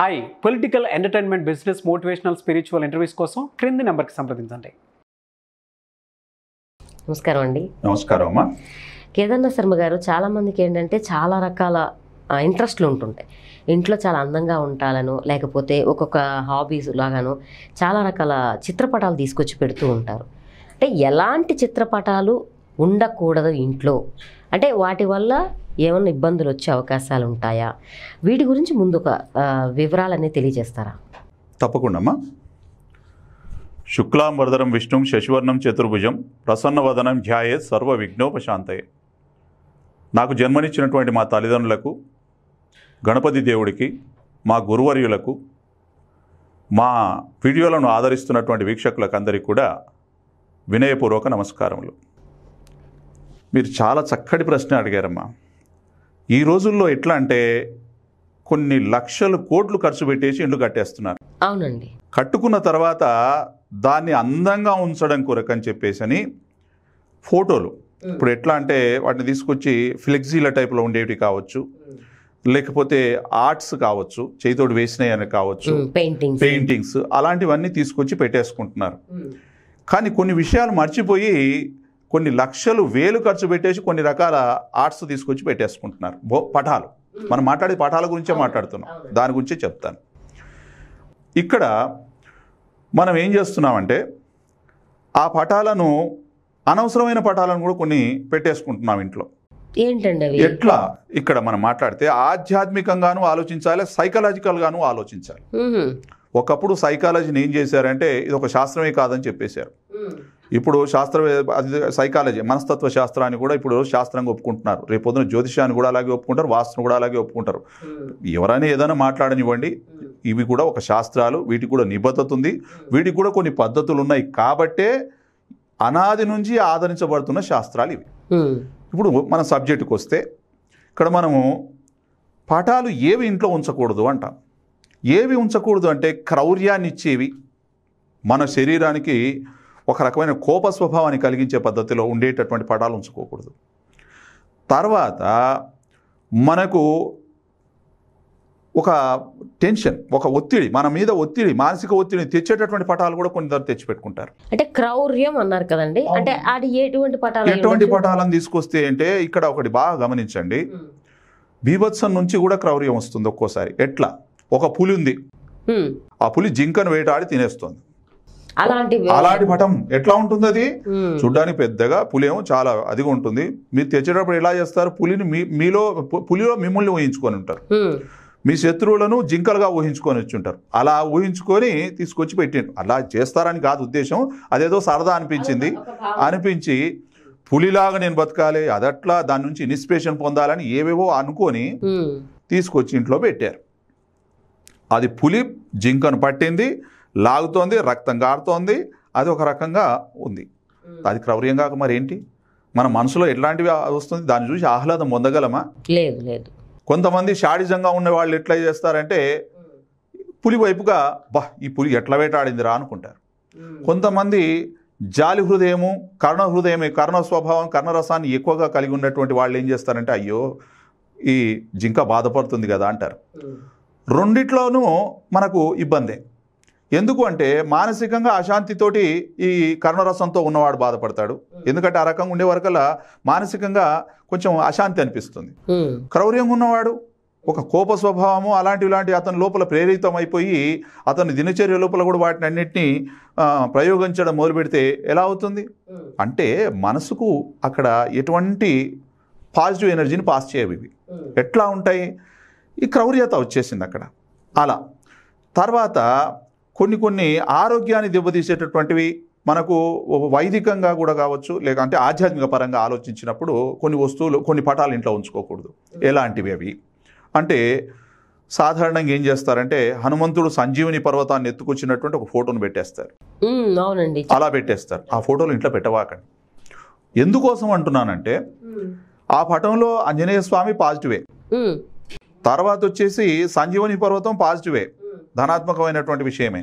Hi. Political entertainment business motivational spiritual interviews కోసం క్రింది నెంబర్కి సంప్రదించండి. నమస్కారం అండి. నమస్కారం అమ్మా. కేదార్నాథ్ శర్మ గారు చాలా మందికి ఏంటంటే చాలా రకాల ఇంట్రెస్ట్లు ఉంటుంటాయి. ఇంట్లో చాలా అందంగా ఉంటాలను లేకపోతే ఒక్కొక్క హాబీస్ లాగాను చాలా రకాల చిత్రపటాలు తీసుకొచ్చి పెడుతూ ఉంటారు. అంటే ఎలాంటి చిత్రపటాలు ఉండకూడదు ఇంట్లో? అంటే వాటి వల్ల ఏమైనా ఇబ్బందులు వచ్చే అవకాశాలు ఉంటాయా? వీటి గురించి ముందు ఒక వివరాలన్నీ తెలియజేస్తారా? తప్పకుండా శుక్లాం వరదరం విష్ణుం శశివర్ణం చతుర్భుజం ప్రసన్నవదనం ధ్యాయే సర్వ విఘ్నోపశాంతయే. నాకు జన్మనిచ్చినటువంటి మా తల్లిదండ్రులకు గణపతి దేవుడికి మా గురువర్యులకు మా వీడియోలను ఆదరిస్తున్నటువంటి వీక్షకులకు అందరికీ కూడా వినయపూర్వక నమస్కారములు. మీరు చాలా చక్కటి ప్రశ్న అడిగారమ్మా. ఈ రోజుల్లో ఎట్లా అంటే కొన్ని లక్షలు కోట్లు ఖర్చు పెట్టేసి ఇల్లు కట్టేస్తున్నారు. అవునండి. కట్టుకున్న తర్వాత దాన్ని అందంగా ఉంచడం కొరకని చెప్పేసి అని ఫోటోలు. ఇప్పుడు ఎట్లా అంటే వాటిని తీసుకొచ్చి ఫ్లెక్సీల టైప్లో ఉండేవి కావచ్చు. లేకపోతే ఆర్ట్స్ కావచ్చు చేతితోటి వేసినవి అని కావచ్చు పెయింటింగ్స్. పెయింటింగ్స్ అలాంటివన్నీ తీసుకొచ్చి పెట్టేసుకుంటున్నారు. కానీ కొన్ని విషయాలు మర్చిపోయి కొన్ని లక్షలు వేలు ఖర్చు పెట్టేసి కొన్ని రకాల ఆర్ట్స్ తీసుకొచ్చి పెట్టేసుకుంటున్నారు. బో పటాలు. మనం మాట్లాడే పటాల గురించే మాట్లాడుతున్నాం. దాని గురించే చెప్తాను. ఇక్కడ మనం ఏం చేస్తున్నామంటే ఆ పటాలను అనవసరమైన పటాలను కూడా కొన్ని పెట్టేసుకుంటున్నాం ఇంట్లో. ఏంటండి ఎట్లా? ఇక్కడ మనం మాట్లాడితే ఆధ్యాత్మికంగాను ఆలోచించాలి సైకలాజికల్గాను ఆలోచించాలి. ఒకప్పుడు సైకాలజీని ఏం చేశారంటే ఇది ఒక శాస్త్రమే కాదని చెప్పేశారు. ఇప్పుడు శాస్త్ర అది సైకాలజీ మనస్తత్వ శాస్త్రాన్ని కూడా ఇప్పుడు శాస్త్రంగా ఒప్పుకుంటున్నారు. రేపు పొద్దున జ్యోతిషాన్ని కూడా అలాగే ఒప్పుకుంటారు వాస్తును కూడా అలాగే ఒప్పుకుంటారు. ఎవరైనా ఏదైనా మాట్లాడనివ్వండి ఇవి కూడా ఒక శాస్త్రాలు వీటికి కూడా నిబద్ధత ఉంది. వీటికి కూడా కొన్ని పద్ధతులు ఉన్నాయి కాబట్టే అనాది నుంచి ఆదరించబడుతున్న శాస్త్రాలు ఇవి. ఇప్పుడు మన సబ్జెక్టుకి వస్తే ఇక్కడ మనము పటాలు ఏవి ఇంట్లో ఉంచకూడదు అంటాం. ఏవి ఉంచకూడదు అంటే క్రౌర్యాన్ని ఇచ్చేవి మన శరీరానికి ఒక రకమైన కోప స్వభావాన్ని కలిగించే పద్ధతిలో ఉండేటటువంటి పటాలు ఉంచుకోకూడదు. తర్వాత మనకు ఒక టెన్షన్ ఒక ఒత్తిడి మన మీద ఒత్తిడి మానసిక ఒత్తిడిని తెచ్చేటటువంటి పటాలు కూడా కొందరు తెచ్చిపెట్టుకుంటారు. అంటే క్రౌర్యం అన్నారు కదండి. అంటే అది ఎటువంటి పటాలు ఎటువంటి పటాలను తీసుకొస్తే అంటే ఇక్కడ ఒకటి బాగా గమనించండి. బీభత్సం నుంచి కూడా క్రౌర్యం వస్తుంది ఒక్కోసారి. ఎట్లా? ఒక పులి ఉంది. ఆ పులి జింకను వేటాడి తినేస్తుంది. అలాంటి అలాంటి పటం ఎట్లా ఉంటుంది అది. చూడ్డానికి పెద్దగా పులి ఏమో చాలా అదిగా ఉంటుంది. మీరు తెచ్చేటప్పుడు ఎలా చేస్తారు? పులిని మీ మీలో పులిలో మిమ్మల్ని ఊహించుకొని ఉంటారు. మీ శత్రువులను జింకలుగా ఊహించుకొని వచ్చి ఉంటారు. అలా ఊహించుకొని తీసుకొచ్చి పెట్టిండు అలా చేస్తారని కాదు ఉద్దేశం. అదేదో సరదా అనిపించింది. అనిపించి పులిలాగా నేను బతకాలి అదట్లా దాని నుంచి ఇన్స్పిరేషన్ పొందాలని ఏవేవో అనుకొని. తీసుకొచ్చి ఇంట్లో పెట్టారు. అది పులి జింకను పట్టింది. లాగుతోంది రక్తం కారుతోంది అది ఒక రకంగా ఉంది. అది క్రౌర్యం కాక మరి ఏంటి మన మనసులో ఎట్లాంటివి వస్తుంది? దాన్ని చూసి ఆహ్లాదం పొందగలమా? లేదు లేదు. కొంతమంది షాడిజంగా ఉన్న వాళ్ళు ఎట్లా చేస్తారంటే పులి వైపుగా బా ఈ పులి ఎట్లా వేటాడిందిరా? అనుకుంటారు. కొంతమంది జాలి హృదయము కర్ణ హృదయమే కర్ణ స్వభావం కర్ణరసాన్ని ఎక్కువగా కలిగి ఉన్నటువంటి వాళ్ళు ఏం చేస్తారంటే అయ్యో ఈ జింక బాధపడుతుంది కదా అంటారు. రెండిట్లోనూ మనకు ఇబ్బందే. ఎందుకు అంటే మానసికంగా అశాంతితోటి ఈ కర్ణరసంతో ఉన్నవాడు బాధపడతాడు. ఎందుకంటే ఆ రకంగా ఉండే వరకల్లా మానసికంగా కొంచెం అశాంతి అనిపిస్తుంది. క్రౌర్యంగా ఉన్నవాడు ఒక కోప స్వభావము అలాంటి ఇలాంటి అతని లోపల ప్రేరితం అయిపోయి అతని దినచర్య లోపల కూడా వాటిని అన్నింటినీ ప్రయోగించడం మొదలు పెడితే ఎలా అవుతుంది? అంటే మనసుకు అక్కడ ఎటువంటి పాజిటివ్ ఎనర్జీని పాస్ చేయవు ఇవి. ఎట్లా ఉంటాయి? ఈ క్రౌర్యత వచ్చేసింది అక్కడ. అలా. తర్వాత కొన్ని కొన్ని ఆరోగ్యాన్ని దెబ్బతీసేటటువంటివి మనకు వైదికంగా కూడా కావచ్చు లేక అంటే ఆధ్యాత్మిక పరంగా ఆలోచించినప్పుడు కొన్ని వస్తువులు కొన్ని పటాలు ఇంట్లో ఉంచుకోకూడదు. ఎలాంటివి అవి? అంటే సాధారణంగా ఏం చేస్తారంటే హనుమంతుడు సంజీవుని పర్వతాన్ని ఎత్తుకొచ్చినటువంటి ఒక ఫోటోను పెట్టేస్తారు. అవునండి. అలా పెట్టేస్తారు. ఆ ఫోటోలు ఇంట్లో పెట్టవాకండి. ఎందుకోసం అంటున్నానంటే ఆ పటంలో ఆంజనేయ స్వామి పాజిటివే. తర్వాత వచ్చేసి సంజీవని పర్వతం పాజిటివే. ధనాత్మకమైనటువంటి విషయమే.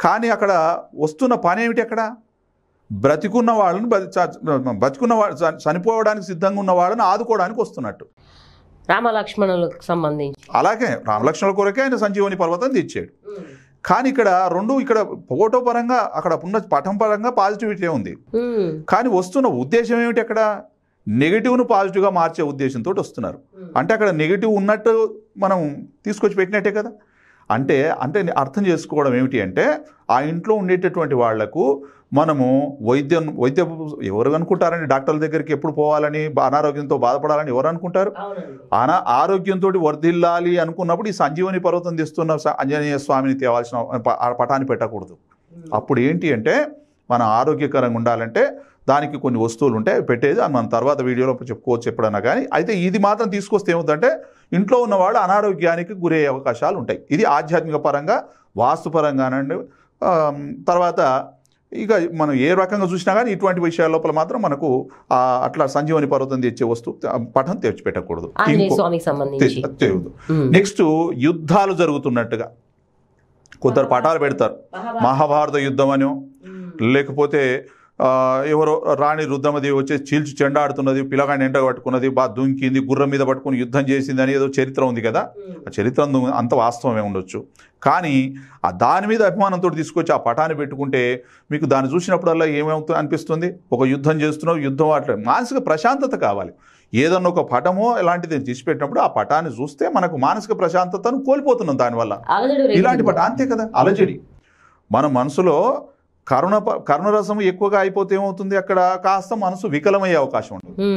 కానీ అక్కడ వస్తున్న పని ఏమిటి అక్కడ? బ్రతికున్న వాళ్ళని బతికున్న చనిపోవడానికి సిద్ధంగా ఉన్న వాళ్ళని ఆదుకోవడానికి వస్తున్నట్టు. రామలక్ష్మణులకు సంబంధించి. అలాగే రామలక్ష్మణుల కొరకే ఆయన సంజీవని పర్వతం తెచ్చాడు కానీ ఇక్కడ రెండు ఇక్కడ ఫోటో పరంగా అక్కడ ఉన్న పటం పరంగా పాజిటివిటీ ఉంది కానీ వస్తున్న ఉద్దేశం ఏమిటి అక్కడ? నెగిటివ్ను పాజిటివ్గా మార్చే ఉద్దేశంతో వస్తున్నారు. అంటే అక్కడ నెగిటివ్ ఉన్నట్టు మనం తీసుకొచ్చి పెట్టినట్టే కదా? అంటే అంటే అర్థం చేసుకోవడం ఏమిటి అంటే ఆ ఇంట్లో ఉండేటటువంటి వాళ్ళకు మనము వైద్యం వైద్య ఎవరు అనుకుంటారండి? డాక్టర్ల దగ్గరికి ఎప్పుడు పోవాలని అనారోగ్యంతో బాధపడాలని ఎవరు అనుకుంటారు? అనా ఆరోగ్యంతో వర్ధిల్లాలి అనుకున్నప్పుడు ఈ సంజీవని పర్వతం తెస్తున్న ఆంజనేయ స్వామిని తేవాల్సిన పటాన్ని పెట్టకూడదు. అప్పుడు ఏంటి అంటే మనం ఆరోగ్యకరంగా ఉండాలంటే దానికి కొన్ని వస్తువులు ఉంటాయి పెట్టేది అది మనం తర్వాత వీడియోలో చెప్పుకోవచ్చు ఎప్పుడన్నా కానీ. అయితే ఇది మాత్రం తీసుకొస్తే ఏమవుతుందంటే ఇంట్లో ఉన్నవాళ్ళు అనారోగ్యానికి గురయ్యే అవకాశాలు ఉంటాయి. ఇది ఆధ్యాత్మిక పరంగా వాస్తు పరంగానండి. ఆమ్, తర్వాత ఇక మనం ఏ రకంగా చూసినా కానీ ఇటువంటి విషయాల లోపల మాత్రం మనకు అట్లా సంజీవని పర్వతం తెచ్చే వస్తువు పటం తెచ్చిపెట్టకూడదు తెలియదు. నెక్స్ట్ యుద్ధాలు జరుగుతున్నట్టుగా. కొందరు పటాలు పెడతారు. మహాభారత యుద్ధం అని లేకపోతే ఎవరో రాణి రుద్రమదేవి వచ్చి చీల్చి చెండాడుతున్నది పిల్లగాడిని ఎంట పట్టుకున్నది బా దుంకింది గుర్రం మీద పట్టుకుని యుద్ధం చేసింది అని ఏదో చరిత్ర ఉంది కదా? ఆ చరిత్ర అంత వాస్తవమే ఉండొచ్చు. కానీ ఆ దాని మీద అభిమానంతో తీసుకొచ్చి ఆ పటాన్ని పెట్టుకుంటే మీకు దాన్ని చూసినప్పుడల్లా ఏమవుతుంది అనిపిస్తుంది? ఒక యుద్ధం చేస్తున్నావు యుద్ధం అట్లా మానసిక ప్రశాంతత కావాలి. ఏదన్నా ఒక పటమో ఇలాంటిది తీసిపెట్టినప్పుడు ఆ పటాన్ని చూస్తే మనకు మానసిక ప్రశాంతతను కోల్పోతున్నాం దానివల్ల. ఇలాంటి. పట అంతే కదా? అలజడి. మన మనసులో కరుణ కరుణరసం ఎక్కువగా అయిపోతే ఏమవుతుంది? అక్కడ కాస్త మనసు వికలమయ్యే అవకాశం ఉంటుంది.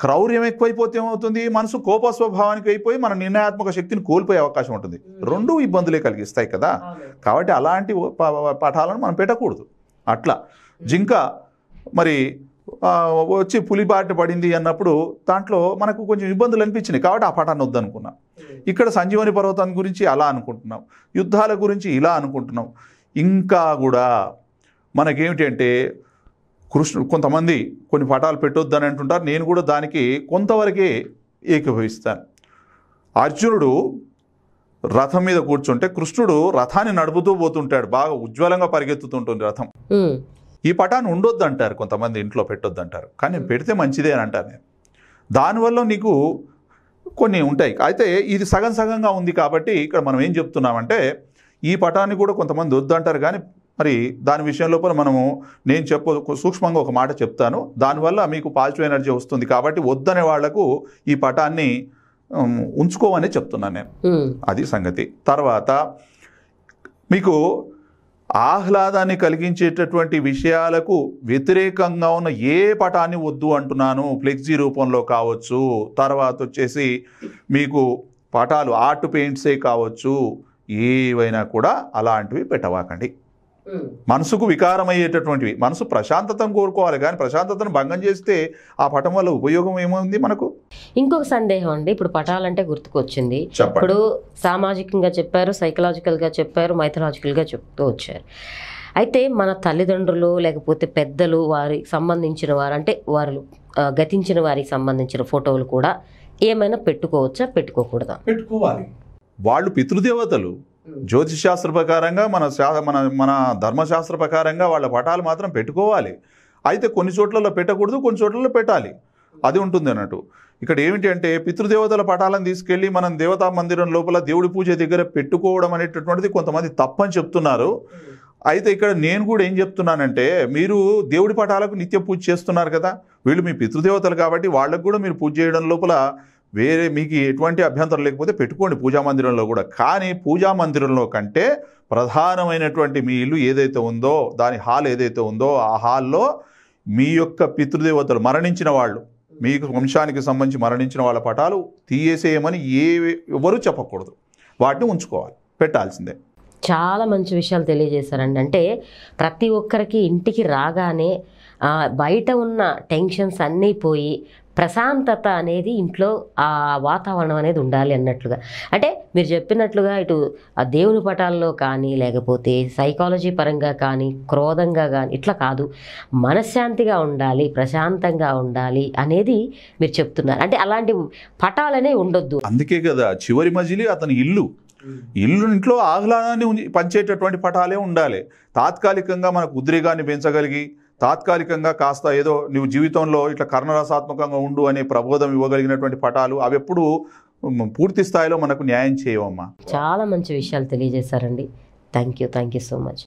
క్రౌర్యం ఎక్కువైపోతే ఏమవుతుంది? మనసు కోప స్వభావానికి అయిపోయి మన నిర్ణయాత్మక శక్తిని కోల్పోయే అవకాశం ఉంటుంది. రెండు ఇబ్బందులే కలిగిస్తాయి కదా? కాబట్టి అలాంటి ప- పటాలను మనం పెట్టకూడదు. అట్లా. జింక మరి వచ్చి పులిబాట పడింది అన్నప్పుడు దాంట్లో మనకు కొంచెం ఇబ్బందులు అనిపించినాయి. కాబట్టి ఆ పటాన్ని వద్దనుకున్నాం. ఇక్కడ సంజీవని పర్వతాన్ని గురించి అలా అనుకుంటున్నాం. యుద్ధాల గురించి ఇలా అనుకుంటున్నాం. ఇంకా కూడా మనకేమిటంటే కృష్ణుడు కొంతమంది కొన్ని పటాలు పెట్టొద్దని అంటుంటారు. నేను కూడా దానికి కొంతవరకే ఏకీభవిస్తాను. అర్జునుడు రథం మీద కూర్చుంటే కృష్ణుడు రథాన్ని నడుపుతూ పోతుంటాడు. బాగా ఉజ్వలంగా పరిగెత్తుతుంటుంది రథం. ఈ పటాన్ని ఉండొద్దు అంటారు కొంతమంది ఇంట్లో పెట్టొద్దు అంటారు కానీ పెడితే మంచిదే అని అంటారు నేను. దానివల్ల నీకు కొన్ని ఉంటాయి. అయితే ఇది సగం సగంగా ఉంది కాబట్టి ఇక్కడ మనం ఏం చెప్తున్నామంటే ఈ పటాన్ని కూడా కొంతమంది వద్దు అంటారు కానీ మరి దాని విషయం లోపల మనము నేను చెప్ప సూక్ష్మంగా ఒక మాట చెప్తాను. దానివల్ల మీకు పాజిటివ్ ఎనర్జీ వస్తుంది కాబట్టి వద్దనే వాళ్ళకు ఈ పటాన్ని ఉమ్, ఉంచుకోమని చెప్తున్నాను నేను. అది సంగతి. తర్వాత మీకు ఆహ్లాదాన్ని కలిగించేటటువంటి విషయాలకు వ్యతిరేకంగా ఉన్న ఏ పటాన్ని వద్దు అంటున్నాను. ఫ్లెక్సీ రూపంలో కావచ్చు. తర్వాత వచ్చేసి మీకు పటాలు ఆర్ట్ పెయింట్సే కావచ్చు. ఏవైనా కూడా అలాంటివి పెట్టవాకండి. మనసుకు వికారమయ్యేటటువంటివి. మనసు ప్రశాంతతను కోరుకోవాలి కానీ ప్రశాంతతను భంగం చేస్తే ఆ పటం వల్ల ఉపయోగం ఏముంది మనకు? ఇంకొక సందేహం అండి. ఇప్పుడు పటాలంటే గుర్తుకొచ్చింది. ఇప్పుడు సామాజికంగా చెప్పారు సైకలాజికల్గా చెప్పారు మైథలాజికల్గా చెప్తూ వచ్చారు. అయితే మన తల్లిదండ్రులు లేకపోతే పెద్దలు వారికి సంబంధించిన వారు అంటే వారు గతించిన వారికి సంబంధించిన ఫోటోలు కూడా ఏమైనా పెట్టుకోవచ్చా? పెట్టుకోకూడదా? పెట్టుకోవాలి. వాళ్ళు పితృదేవతలు జ్యోతిశాస్త్ర ప్రకారంగా మన శా మన మన ధర్మశాస్త్ర ప్రకారంగా వాళ్ళ పటాలు మాత్రం పెట్టుకోవాలి. అయితే కొన్ని చోట్లలో పెట్టకూడదు కొన్ని చోట్లలో పెట్టాలి. అది ఉంటుంది అన్నట్టు. ఇక్కడ ఏమిటి అంటే పితృదేవతల పటాలను తీసుకెళ్ళి మనం దేవతా మందిరం లోపల దేవుడి పూజ దగ్గర పెట్టుకోవడం అనేటటువంటిది కొంతమంది తప్పని చెప్తున్నారు. అయితే ఇక్కడ నేను కూడా ఏం చెప్తున్నానంటే మీరు దేవుడి పటాలకు నిత్య పూజ చేస్తున్నారు కదా. వీళ్ళు మీ పితృదేవతలు కాబట్టి వాళ్ళకు కూడా మీరు పూజ చేయడం లోపల వేరే మీకు ఎటువంటి అభ్యంతరం లేకపోతే పెట్టుకోండి పూజా మందిరంలో కూడా. కానీ పూజా మందిరంలో కంటే ప్రధానమైనటువంటి మీ ఇల్లు ఏదైతే ఉందో దాని హాల్ ఏదైతే ఉందో ఆ హాల్లో మీ యొక్క పితృదేవతలు మరణించిన వాళ్ళు మీకు వంశానికి సంబంధించి మరణించిన వాళ్ళ పటాలు తీయేసేయమని ఏ ఎవరు చెప్పకూడదు. వాటిని ఉంచుకోవాలి పెట్టాల్సిందే. చాలా మంచి విషయాలు తెలియజేశారండి. అంటే ప్రతి ఒక్కరికి ఇంటికి రాగానే బయట ఉన్న టెన్షన్స్ అన్నీ పోయి ప్రశాంతత అనేది ఇంట్లో ఆ వాతావరణం అనేది ఉండాలి అన్నట్లుగా. అంటే మీరు చెప్పినట్లుగా ఇటు ఆ దేవుని పటాల్లో కానీ లేకపోతే సైకాలజీ పరంగా కానీ క్రోధంగా కానీ ఇట్లా కాదు. మనశ్శాంతిగా ఉండాలి ప్రశాంతంగా ఉండాలి అనేది మీరు చెప్తున్నారు. అంటే అలాంటి పటాలనే ఉండొద్దు. అందుకే కదా చివరి మజిలీ అతని ఇల్లు. ఇల్లు ఇంట్లో ఆహ్లాదాన్ని పంచేటటువంటి పటాలే ఉండాలి. తాత్కాలికంగా మనకు ఉద్రేగాన్ని పెంచగలిగి తాత్కాలికంగా కాస్త ఏదో నువ్వు జీవితంలో ఇట్లా కర్ణరసాత్మకంగా ఉండు అనే ప్రబోధం ఇవ్వగలిగినటువంటి పటాలు అవి ఎప్పుడు పూర్తి స్థాయిలో మనకు న్యాయం చేయవమ్మా. చాలా మంచి విషయాలు తెలియజేశారండి. Thank you thank you so much